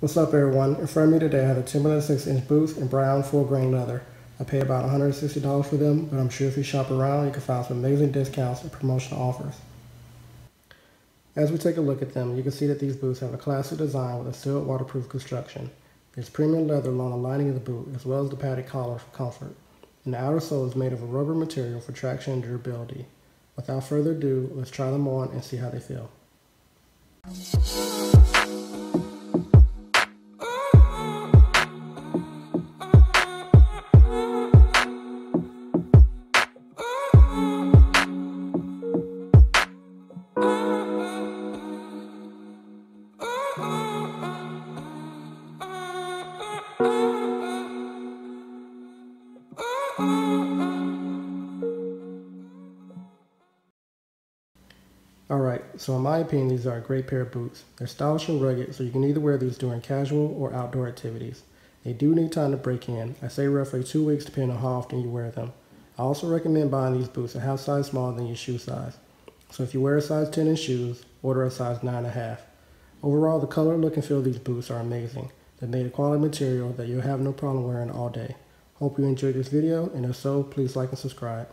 What's up everyone? In front of me today I have a Timberland 6 inch boots in brown full grain leather. I pay about $160 for them, but I'm sure if you shop around you can find some amazing discounts and promotional offers. As we take a look at them, you can see that these boots have a classic design with a sealed waterproof construction. There's premium leather along the lining of the boot as well as the padded collar for comfort. And the outer sole is made of a rubber material for traction and durability. Without further ado, let's try them on and see how they feel. Alright, so in my opinion, these are a great pair of boots. They're stylish and rugged, so you can either wear these during casual or outdoor activities. They do need time to break in. I say roughly two weeks depending on how often you wear them. I also recommend buying these boots a half size smaller than your shoe size. So if you wear a size 10 in shoes, order a size 9.5. Overall, the color, look, and feel of these boots are amazing. They're made of quality material that you'll have no problem wearing all day. Hope you enjoyed this video, and if so, please like and subscribe.